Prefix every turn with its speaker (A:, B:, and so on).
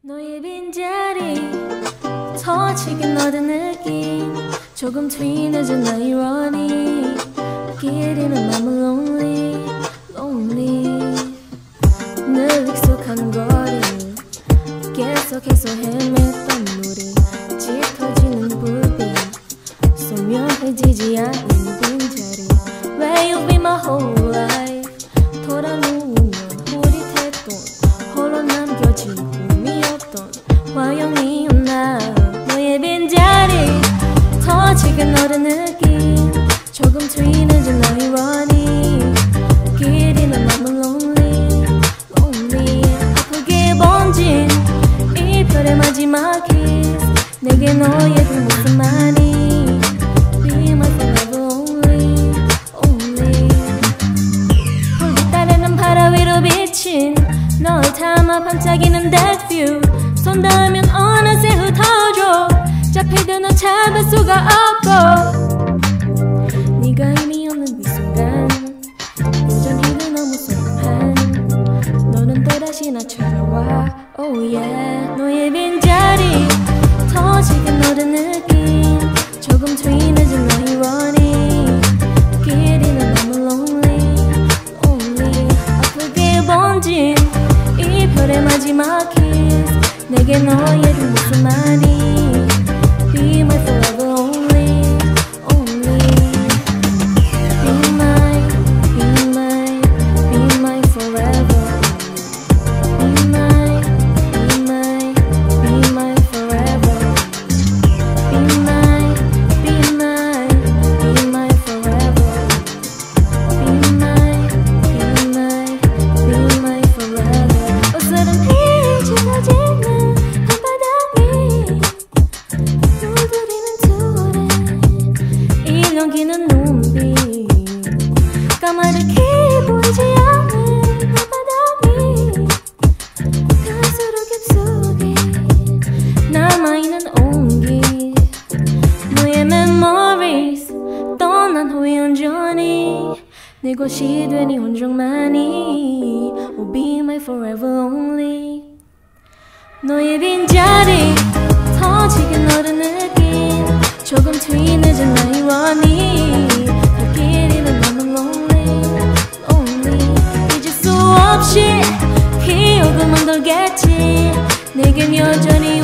A: 너의 빈자리 터치긴 너의 느낌. 조금 뒤늦은 나의 running 길이는 맘은 lonely lonely. 늘 익숙한 거리 계속해서 헤맸던 우리 짙어지는 불빛. 소멸해지지 않는 빈자리. Where you be my whole life? 돌아 누 내게 너의 그 모습 많이? Be my forever only only 홀빛 아래는 바다 위로 비친 널 담아 반짝이는 that view. 손 닿으면 어느새 흩어져. 잡히든 넌 잡을 수가 없고. 네가 이미 없는 이 순간 여전히도 너무 소중한 너는 또다시 나 찾아와. Oh yeah 너의 빈자리 터지게 너의 느낌 조금 뒤 늦은 너의 running 길이는 너무 lonely 번진 이별의 마지막 내게 너의 그 모습 까마득히 보이지 않는 밤바닥이 갈수록 깊숙이 남아있는 온기. 너의 memories 떠난 후에 온전히. 내 것이 되니 온종만이. Will my forever only. 너의 빈자리 터지게 너의 느낌 맴돌겠지? 내겐 여전히